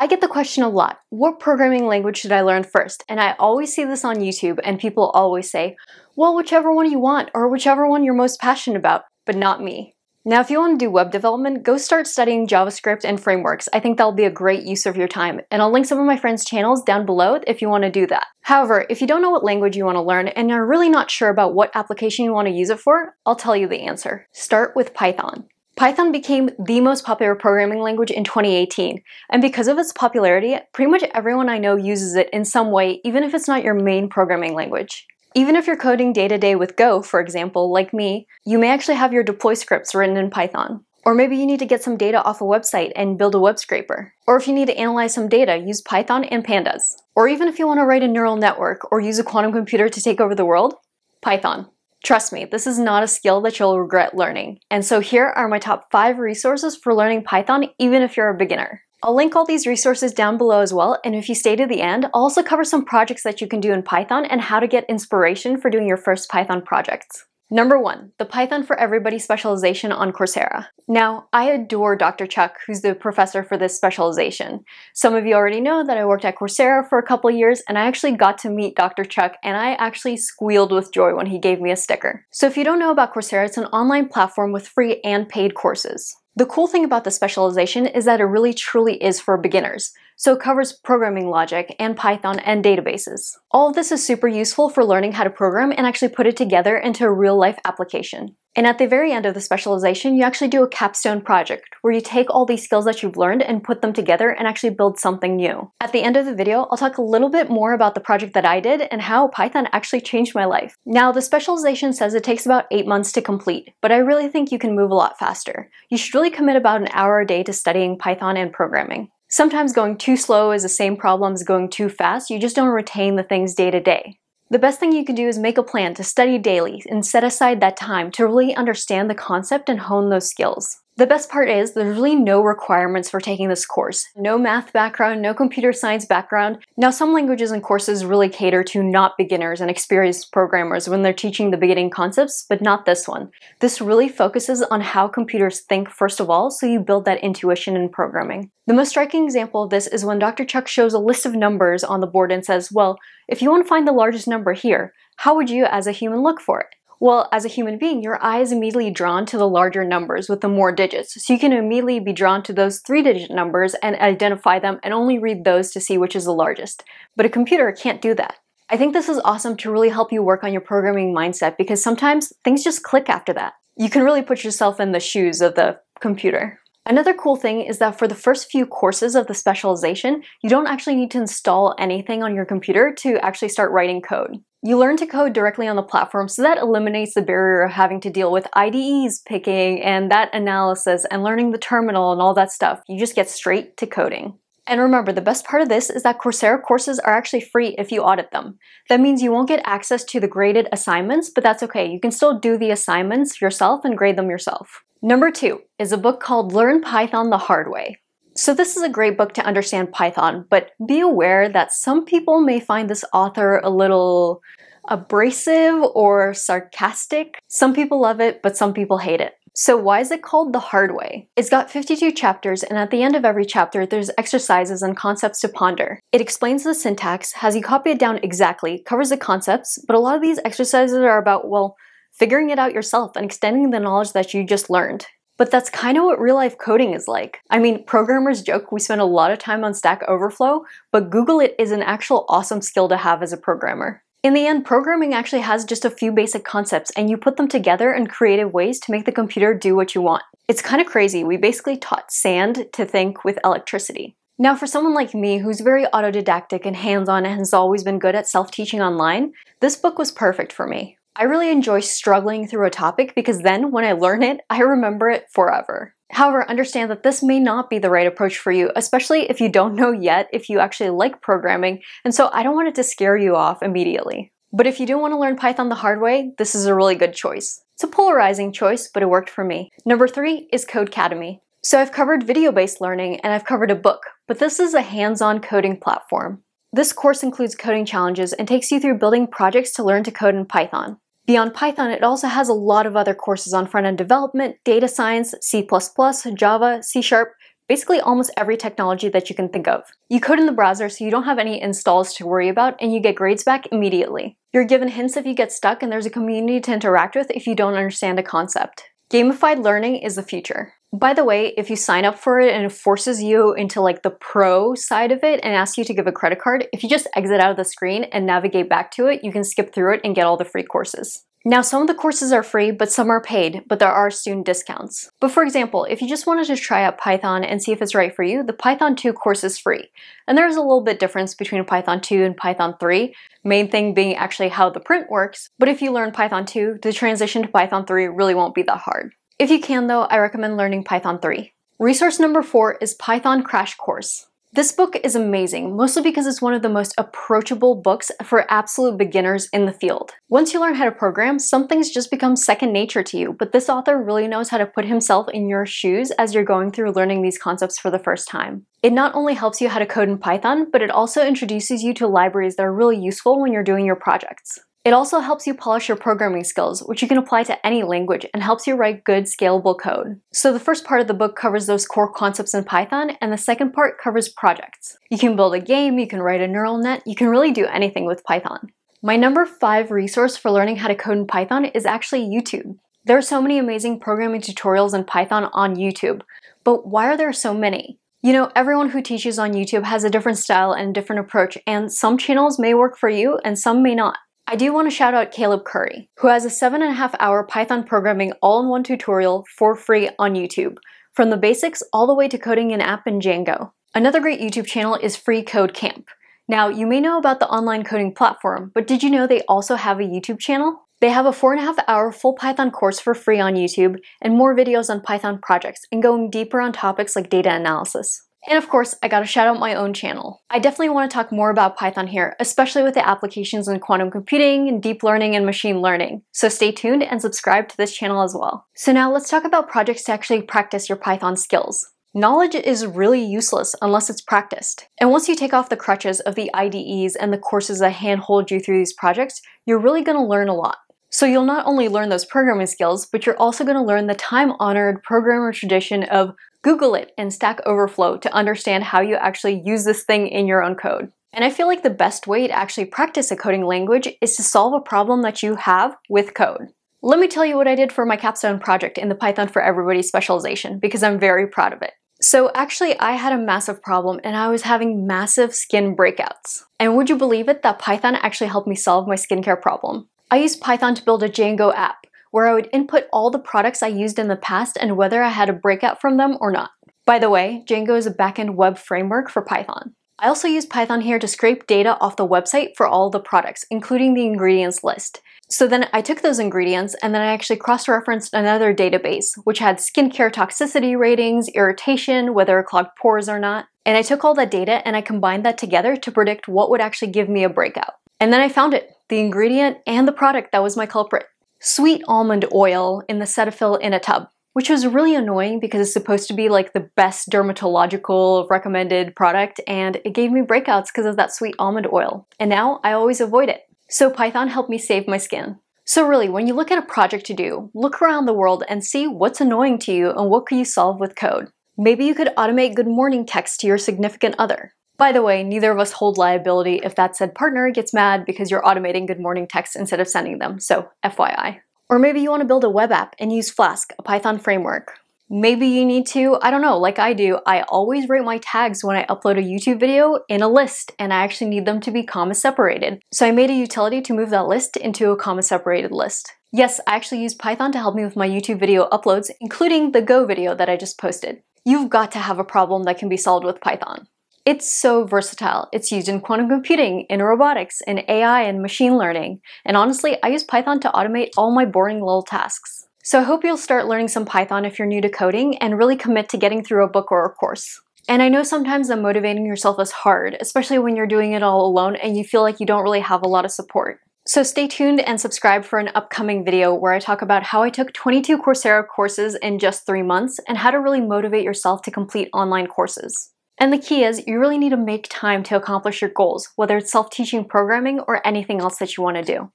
I get the question a lot, what programming language should I learn first? And I always see this on YouTube and people always say, well, whichever one you want or whichever one you're most passionate about, but not me. Now, if you want to do web development, go start studying JavaScript and frameworks. I think that'll be a great use of your time, and I'll link some of my friends' channels down below if you want to do that. However, if you don't know what language you want to learn and you're really not sure about what application you want to use it for, I'll tell you the answer. Start with Python. Python became the most popular programming language in 2018, and because of its popularity, pretty much everyone I know uses it in some way, even if it's not your main programming language. Even if you're coding day to day with Go, for example, like me, you may actually have your deploy scripts written in Python. Or maybe you need to get some data off a website and build a web scraper. Or if you need to analyze some data, use Python and pandas. Or even if you want to write a neural network or use a quantum computer to take over the world, Python. Trust me, this is not a skill that you'll regret learning. And so here are my top 5 resources for learning Python even if you're a beginner. I'll link all these resources down below as well, and if you stay to the end, I'll also cover some projects that you can do in Python and how to get inspiration for doing your first Python projects. Number one, the Python for Everybody specialization on Coursera. Now, I adore Dr. Chuck, who's the professor for this specialization. Some of you already know that I worked at Coursera for a couple years, and I actually got to meet Dr. Chuck, and I actually squealed with joy when he gave me a sticker. So if you don't know about Coursera, it's an online platform with free and paid courses. The cool thing about the specialization is that it really truly is for beginners, so it covers programming logic and Python and databases. All of this is super useful for learning how to program and actually put it together into a real life application. And at the very end of the specialization, you actually do a capstone project where you take all these skills that you've learned and put them together and actually build something new. At the end of the video, I'll talk a little bit more about the project that I did and how Python actually changed my life. Now, the specialization says it takes about 8 months to complete, but I really think you can move a lot faster. You should really commit about an hour a day to studying Python and programming. Sometimes going too slow is the same problem as going too fast, you just don't retain the things day to day. The best thing you can do is make a plan to study daily and set aside that time to really understand the concept and hone those skills. The best part is there's really no requirements for taking this course. No math background, no computer science background. Now some languages and courses really cater to not beginners and experienced programmers when they're teaching the beginning concepts, but not this one. This really focuses on how computers think first of all, so you build that intuition in programming. The most striking example of this is when Dr. Chuck shows a list of numbers on the board and says, well, if you want to find the largest number here, how would you as a human look for it? Well, as a human being, your eye is immediately drawn to the larger numbers with the more digits. So you can immediately be drawn to those three digit numbers and identify them and only read those to see which is the largest. But a computer can't do that. I think this is awesome to really help you work on your programming mindset because sometimes things just click after that. You can really put yourself in the shoes of the computer. Another cool thing is that for the first few courses of the specialization, you don't actually need to install anything on your computer to actually start writing code. You learn to code directly on the platform, so that eliminates the barrier of having to deal with IDEs picking and that analysis and learning the terminal and all that stuff. You just get straight to coding. And remember, the best part of this is that Coursera courses are actually free if you audit them. That means you won't get access to the graded assignments, but that's okay. You can still do the assignments yourself and grade them yourself. Number two is a book called Learn Python the Hard Way. So this is a great book to understand Python, but be aware that some people may find this author a little abrasive or sarcastic. Some people love it, but some people hate it. So why is it called The Hard Way? It's got 52 chapters and at the end of every chapter there's exercises and concepts to ponder. It explains the syntax, has you copy it down exactly, covers the concepts, but a lot of these exercises are about, well, figuring it out yourself and extending the knowledge that you just learned. But that's kind of what real life coding is like. I mean, programmers joke we spend a lot of time on Stack Overflow, but Google it is an actual awesome skill to have as a programmer. In the end, programming actually has just a few basic concepts and you put them together in creative ways to make the computer do what you want. It's kind of crazy. We basically taught sand to think with electricity. Now, for someone like me who's very autodidactic and hands-on and has always been good at self-teaching online, this book was perfect for me. I really enjoy struggling through a topic because then when I learn it, I remember it forever. However, understand that this may not be the right approach for you, especially if you don't know yet if you actually like programming, and so I don't want it to scare you off immediately. But if you do want to learn Python the hard way, this is a really good choice. It's a polarizing choice, but it worked for me. Number three is Codecademy. So I've covered video-based learning and I've covered a book, but this is a hands-on coding platform. This course includes coding challenges and takes you through building projects to learn to code in Python. Beyond Python, it also has a lot of other courses on front-end development, data science, C++, Java, C Sharp, basically almost every technology that you can think of. You code in the browser so you don't have any installs to worry about and you get grades back immediately. You're given hints if you get stuck and there's a community to interact with if you don't understand a concept. Gamified learning is the future. By the way, if you sign up for it and it forces you into like the pro side of it and asks you to give a credit card, if you just exit out of the screen and navigate back to it, you can skip through it and get all the free courses. Now, some of the courses are free, but some are paid, but there are student discounts. But for example, if you just wanted to try out Python and see if it's right for you, the Python 2 course is free. And there's a little bit difference between Python 2 and Python 3, main thing being actually how the print works, but if you learn Python 2, the transition to Python 3 really won't be that hard. If you can though, I recommend learning Python 3. Resource number 4 is Python Crash Course. This book is amazing, mostly because it's one of the most approachable books for absolute beginners in the field. Once you learn how to program, some things just become second nature to you, but this author really knows how to put himself in your shoes as you're going through learning these concepts for the first time. It not only helps you how to code in Python, but it also introduces you to libraries that are really useful when you're doing your projects. It also helps you polish your programming skills, which you can apply to any language and helps you write good scalable code. So the first part of the book covers those core concepts in Python, and the second part covers projects. You can build a game, you can write a neural net, you can really do anything with Python. My number five resource for learning how to code in Python is actually YouTube. There are so many amazing programming tutorials in Python on YouTube, but why are there so many? You know, everyone who teaches on YouTube has a different style and different approach, and some channels may work for you and some may not. I do want to shout out Caleb Curry, who has a seven and a half hour Python programming all-in-one tutorial for free on YouTube, from the basics all the way to coding an app in Django. Another great YouTube channel is Free Code Camp. Now, you may know about the online coding platform, but did you know they also have a YouTube channel? They have a four and a half hour full Python course for free on YouTube and more videos on Python projects and going deeper on topics like data analysis. And of course, I gotta shout out my own channel. I definitely want to talk more about Python here, especially with the applications in quantum computing and deep learning and machine learning. So stay tuned and subscribe to this channel as well. So now let's talk about projects to actually practice your Python skills. Knowledge is really useless unless it's practiced. And once you take off the crutches of the IDEs and the courses that handhold you through these projects, you're really gonna learn a lot. So you'll not only learn those programming skills, but you're also going to learn the time-honored programmer tradition of Google it in Stack Overflow to understand how you actually use this thing in your own code. And I feel like the best way to actually practice a coding language is to solve a problem that you have with code. Let me tell you what I did for my capstone project in the Python for Everybody specialization because I'm very proud of it. So actually I had a massive problem and I was having massive skin breakouts. And would you believe it that Python actually helped me solve my skincare problem? I used Python to build a Django app where I would input all the products I used in the past and whether I had a breakout from them or not. By the way, Django is a backend web framework for Python. I also use Python here to scrape data off the website for all the products, including the ingredients list. So then I took those ingredients and then I actually cross-referenced another database, which had skincare toxicity ratings, irritation, whether clogged pores or not. And I took all that data and I combined that together to predict what would actually give me a breakout. And then I found it, the ingredient and the product that was my culprit sweet almond oil in the Cetaphil in a tub, which was really annoying because it's supposed to be like the best dermatological recommended product and it gave me breakouts because of that sweet almond oil. And now I always avoid it. So Python helped me save my skin. So really, when you look at a project to do, look around the world and see what's annoying to you and what could you solve with code. Maybe you could automate good morning text to your significant other. By the way, neither of us hold liability if that said partner gets mad because you're automating good morning texts instead of sending them, so FYI. Or maybe you want to build a web app and use Flask, a Python framework. Maybe you need to, I don't know, like I do, I always write my tags when I upload a YouTube video in a list and I actually need them to be comma separated. So I made a utility to move that list into a comma separated list. Yes, I actually use Python to help me with my YouTube video uploads, including the Go video that I just posted. You've got to have a problem that can be solved with Python. It's so versatile. It's used in quantum computing, in robotics, in AI and machine learning. And honestly, I use Python to automate all my boring little tasks. So I hope you'll start learning some Python if you're new to coding and really commit to getting through a book or a course. And I know sometimes that motivating yourself is hard, especially when you're doing it all alone and you feel like you don't really have a lot of support. So stay tuned and subscribe for an upcoming video where I talk about how I took 22 Coursera courses in just three months and how to really motivate yourself to complete online courses. And the key is you really need to make time to accomplish your goals, whether it's self-teaching programming or anything else that you want to do.